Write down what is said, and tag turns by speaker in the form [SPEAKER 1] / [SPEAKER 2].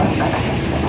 [SPEAKER 1] 拜拜拜拜。